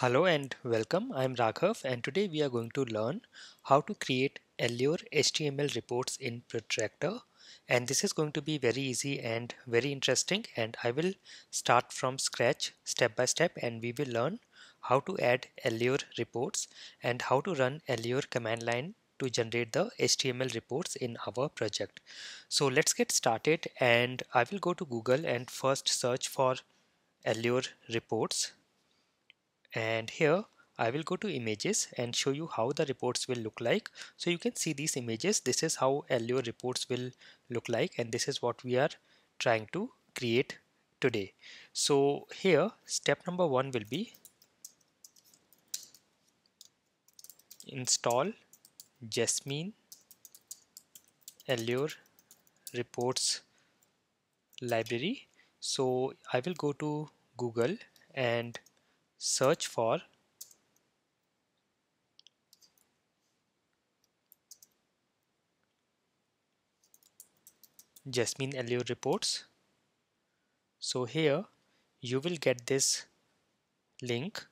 Hello and welcome. I'm Raghav and today we are going to learn how to create Allure HTML reports in Protractor and this is going to be very easy and very interesting and I will start from scratch step by step and we will learn how to add Allure reports and how to run Allure command line to generate the HTML reports in our project. So let's get started and I will go to Google and first search for Allure reports and here I will go to images and show you how the reports will look like. So you can see these images. This is how Allure reports will look like and this is what we are trying to create today. So here step number one will be install Jasmine Allure reports library. So I will go to Google and search for Jasmine Allure reports. So here you will get this link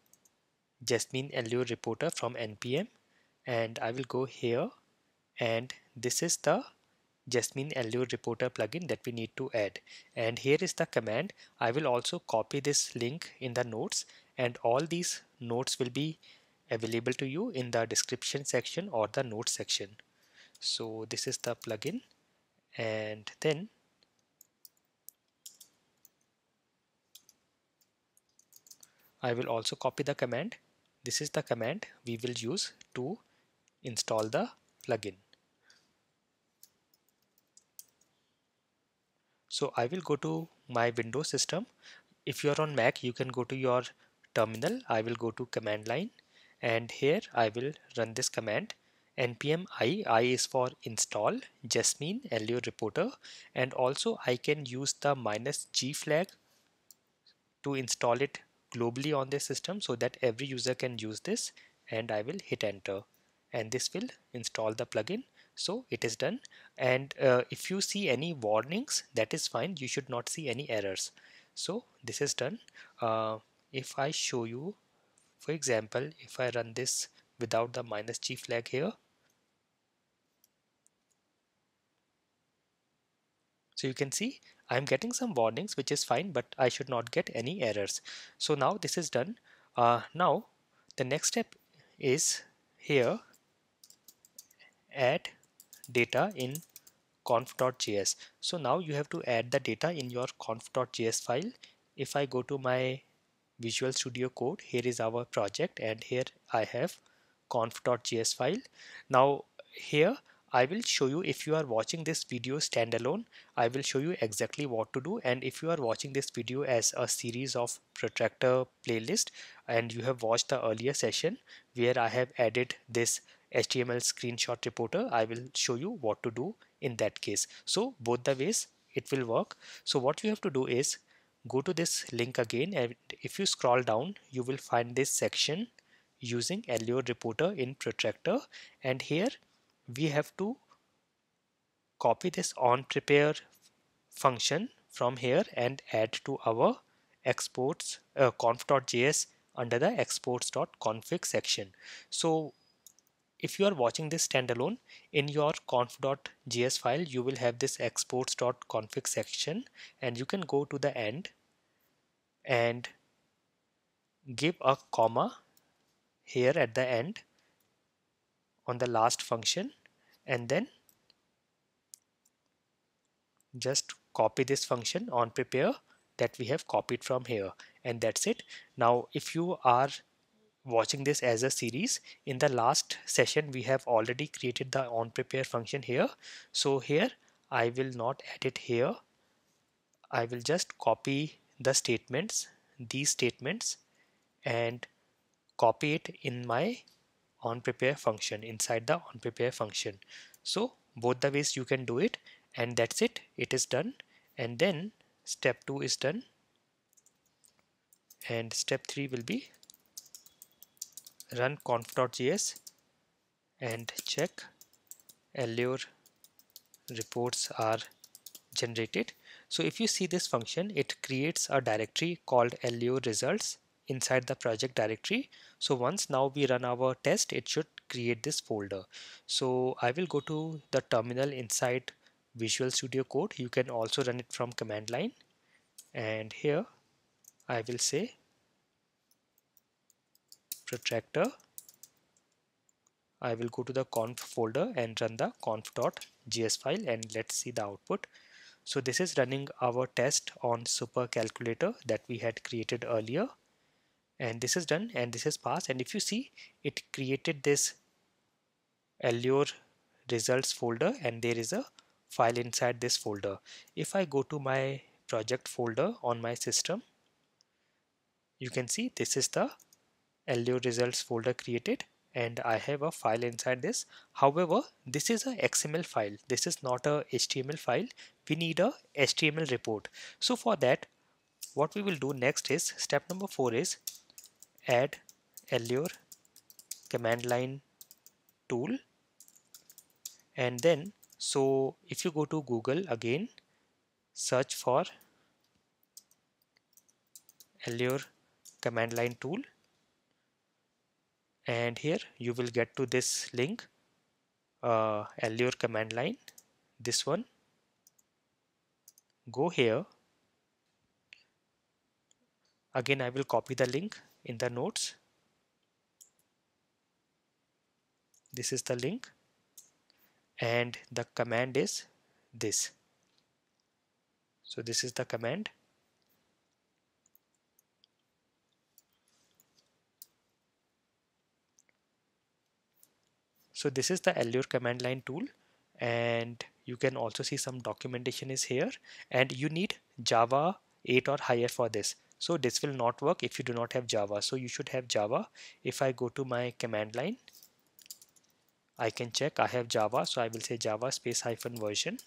Jasmine Allure reporter from npm and I will go here and this is the Jasmine Allure reporter plugin that we need to add. And here is the command. I will also copy this link in the notes and all these notes will be available to you in the description section or the notes section. So this is the plugin. And then I will also copy the command. This is the command we will use to install the plugin so I will go to my Windows system. If you are on Mac you can go to your terminal. I will go to command line. And here I will run this command. Npm i i is for install jasmine allure reporter. And also I can use the minus g flag to install it globally on this system so that every user can use this. And I will hit enter. And this will install the plugin so it is done. And uh, if you see any warnings that is fine. You should not see any errors. So this is done. Uh, if I show you for example if I run this without the minus g flag here. So you can see I'm getting some warnings which is fine but I should not get any errors. So now this is done. Uh, now the next step is here. Add data in conf.js so now you have to add the data in your conf.js file. If I go to my Visual Studio Code here is our project and here I have conf.js file. Now here I will show you if you are watching this video standalone I will show you exactly what to do. And if you are watching this video as a series of protractor playlist and you have watched the earlier session where I have added this HTML screenshot reporter I will show you what to do in that case. So both the ways it will work. So what you have to do is go to this link again and if you scroll down you will find this section using Allure reporter in protractor. And here we have to copy this on prepare function from here and add to our exports uh, conf.js under the exports.config section. So if you are watching this standalone in your conf.js file you will have this exports.config section and you can go to the end and give a comma here at the end on the last function and then just copy this function on prepare that we have copied from here and that's it. Now if you are watching this as a series. In the last session we have already created the on prepare function here. So here I will not add it here. I will just copy the statements these statements and copy it in my on prepare function inside the on prepare function. So both the ways you can do it and that's it. It is done. And then step 2 is done. And step 3 will be run conf.js and check. Allure reports are generated. So if you see this function it creates a directory called allure results inside the project directory. So once now we run our test it should create this folder. So I will go to the terminal inside Visual Studio Code. You can also run it from command line. And here I will say protractor I will go to the conf folder and run the conf.js file and let's see the output. So this is running our test on super calculator that we had created earlier. And this is done and this is passed. And if you see it created this allure results folder and there is a file inside this folder. If I go to my project folder on my system you can see this is the allure results folder created and I have a file inside this. However this is a XML file. This is not a HTML file. We need a HTML report. So for that what we will do next is step number four is add allure command line tool. And then so if you go to Google again search for allure command line tool and here you will get to this link uh, allure command line. This one. Go here. Again I will copy the link in the notes. This is the link. And the command is this. So this is the command so this is the allure command line tool and you can also see some documentation is here and you need java 8 or higher for this. So this will not work if you do not have java. So you should have java. If i go to my command line i can check i have java so i will say java space hyphen version.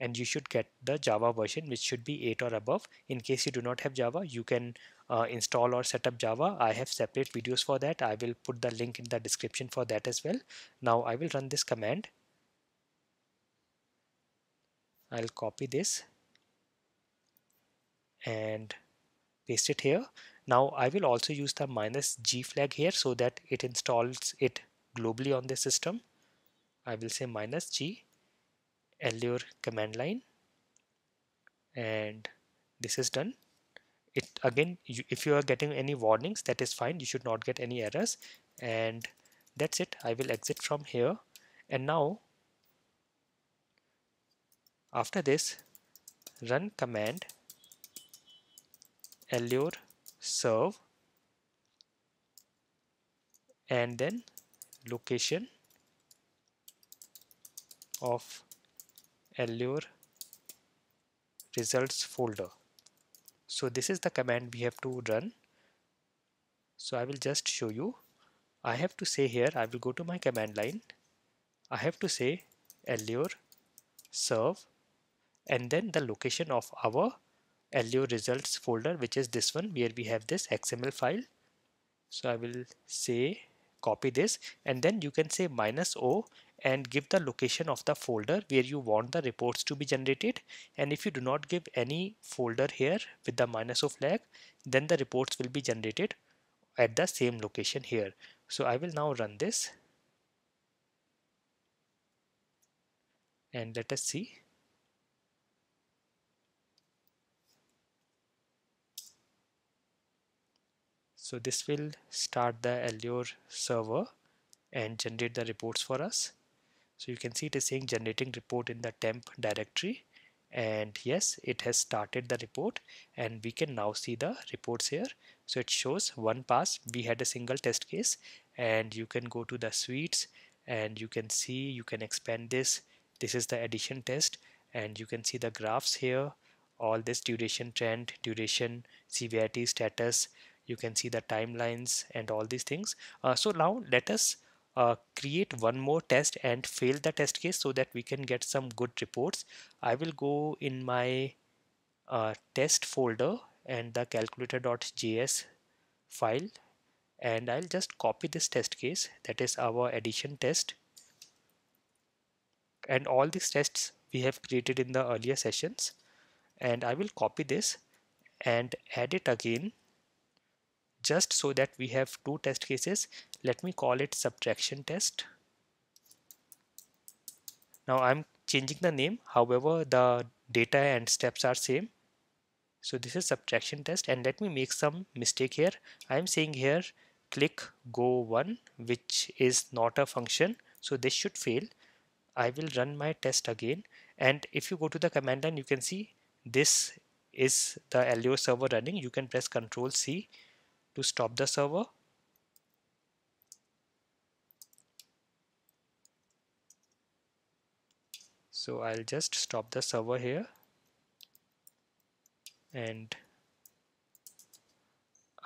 And you should get the java version which should be 8 or above. In case you do not have java you can uh, install or set up java. I have separate videos for that. I will put the link in the description for that as well. Now i will run this command. I'll copy this and paste it here. Now I will also use the minus G flag here so that it installs it globally on the system. I will say minus G allure command line and this is done it again you, if you are getting any warnings that is fine you should not get any errors. And that's it. I will exit from here. And now after this run command allure serve and then location of allure results folder so this is the command we have to run. So I will just show you. I have to say here I will go to my command line. I have to say allure serve and then the location of our allure results folder which is this one. Where we have this xml file. So i will say copy this and then you can say minus o and give the location of the folder where you want the reports to be generated. And if you do not give any folder here with the minus o flag then the reports will be generated at the same location here. So i will now run this. And let us see. So this will start the allure server and generate the reports for us so you can see it is saying generating report in the temp directory. And yes it has started the report. And we can now see the reports here. So it shows one pass we had a single test case. And you can go to the suites and you can see you can expand this. This is the addition test. And you can see the graphs here. All this duration trend duration severity status. You can see the timelines and all these things. Uh, so now let us uh, create one more test and fail the test case so that we can get some good reports. I will go in my uh, test folder and the calculator.js file and I'll just copy this test case that is our addition test. And all these tests we have created in the earlier sessions. And I will copy this and add it again just so that we have two test cases let me call it subtraction test. Now I'm changing the name. However the data and steps are same. So this is subtraction test. And let me make some mistake here. I'm saying here click go one which is not a function. So this should fail. I will run my test again. And if you go to the command line you can see this is the allure server running. You can press ctrl C to stop the server. So I'll just stop the server here and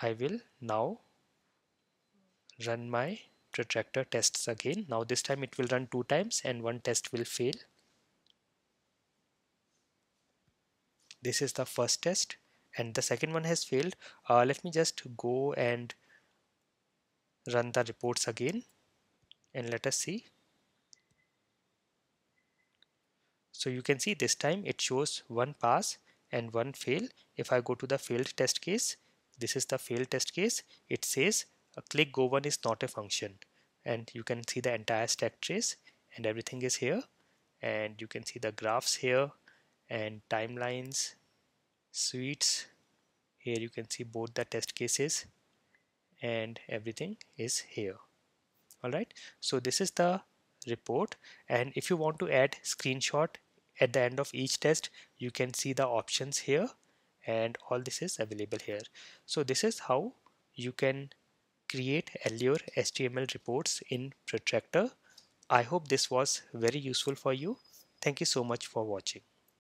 I will now run my protractor tests again. Now this time it will run two times and one test will fail. This is the first test and the second one has failed. Uh, let me just go and run the reports again and let us see. So you can see this time it shows one pass and one fail. If I go to the failed test case this is the failed test case. It says a click go one is not a function. And you can see the entire stack trace and everything is here. And you can see the graphs here and timelines suites here you can see both the test cases. And everything is here. Alright? So this is the report. And if you want to add screenshot at the end of each test you can see the options here. And all this is available here. So this is how you can create Allure HTML reports in Protractor. I hope this was very useful for you. Thank you so much for watching.